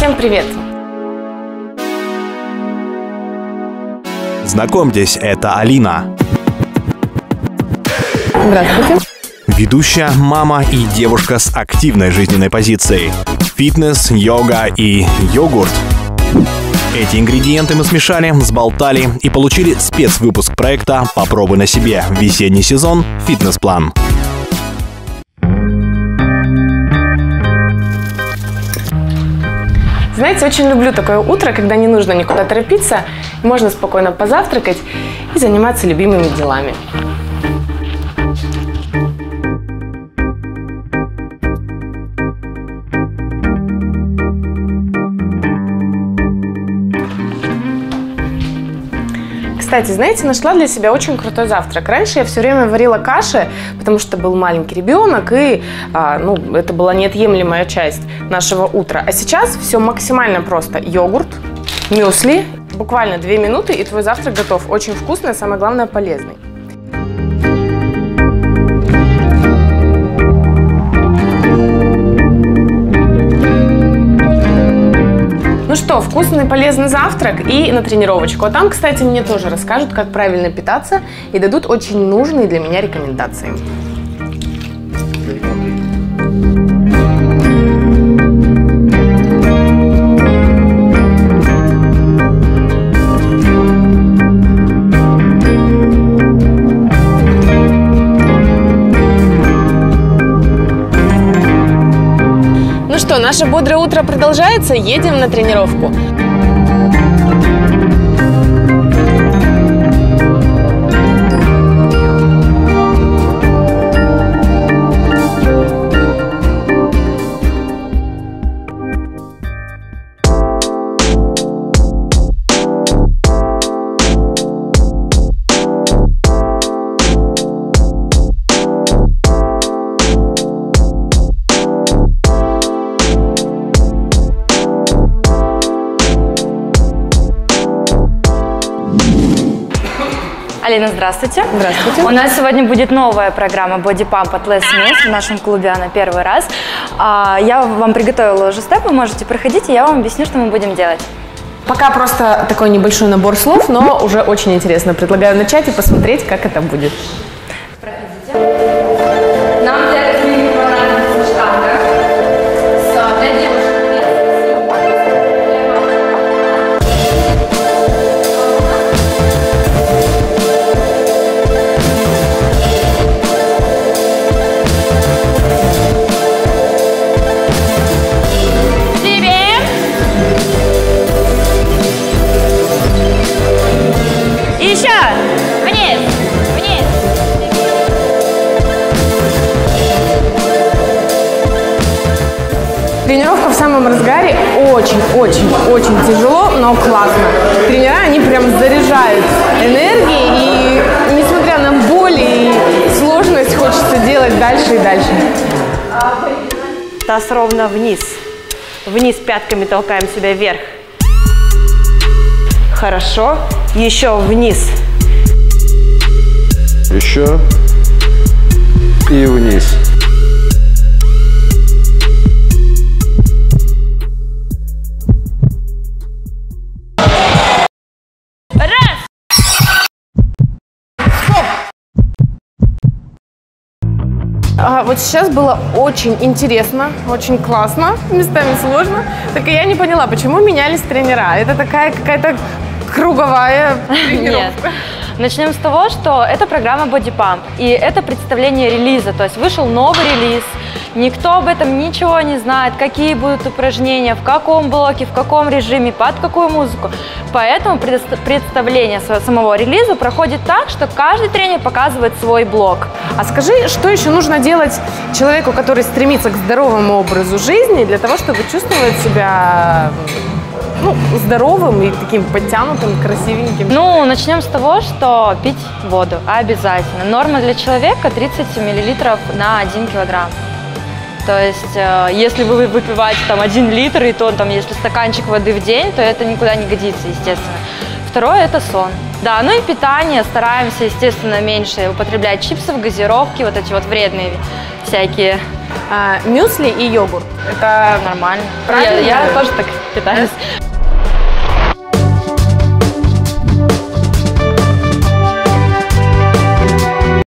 Всем привет! Знакомьтесь, это Алина. Здравствуйте. Ведущая, мама и девушка с активной жизненной позицией. Фитнес, йога и йогурт. Эти ингредиенты мы смешали, сболтали и получили спецвыпуск проекта «Попробуй на себе. Весенний сезон. Фитнес-план». Знаете, очень люблю такое утро, когда не нужно никуда торопиться, можно спокойно позавтракать и заниматься любимыми делами. Кстати, знаете, нашла для себя очень крутой завтрак. Раньше я все время варила каши, потому что был маленький ребенок, и а, ну, это была неотъемлемая часть нашего утра. А сейчас все максимально просто. Йогурт, мюсли, буквально две минуты, и твой завтрак готов. Очень вкусный, а самое главное полезный. Ну что, вкусный полезный завтрак и на тренировочку. А там, кстати, мне тоже расскажут, как правильно питаться и дадут очень нужные для меня рекомендации. Что, наше бодрое утро продолжается, едем на тренировку. Алина, здравствуйте. Здравствуйте. У нас сегодня будет новая программа Body Pump от Les Mills. В нашем клубе она первый раз. А, Я вам приготовила уже степ, вы можете проходить, и я вам объясню, что мы будем делать. Пока просто такой небольшой набор слов, но уже очень интересно. Предлагаю начать и посмотреть, как это будет. Тренировка в самом разгаре очень-очень-очень тяжело, но классно. Тренера, они прям заряжают энергией, и несмотря на боль и сложность, хочется делать дальше и дальше. Таз ровно вниз. Вниз пятками толкаем себя вверх. Хорошо. Еще вниз. Еще. И вниз. А, вот сейчас было очень интересно, очень классно, местами сложно. Только я не поняла, почему менялись тренера. Это такая какая-то круговая тренировка. Нет. Начнем с того, что это программа Body Pump, и это представление релиза, то есть вышел новый релиз, никто об этом ничего не знает, какие будут упражнения, в каком блоке, в каком режиме, под какую музыку. Поэтому представление самого релиза проходит так, что каждый тренер показывает свой блок. А скажи, что еще нужно делать человеку, который стремится к здоровому образу жизни, для того, чтобы чувствовать себя ну, здоровым и таким подтянутым, красивеньким? Ну, начнем с того, что пить воду обязательно. Норма для человека 30 мл на 1 килограмм. То есть, э, если вы выпиваете там 1 литр, и то там, если стаканчик воды в день, то это никуда не годится, естественно. Второе – это сон. Да, ну и питание. Стараемся, естественно, меньше употреблять чипсов, газировки, вот эти вот вредные всякие А, мюсли и йогурт. Это Нормально. Правильно? Я, я тоже так питаюсь.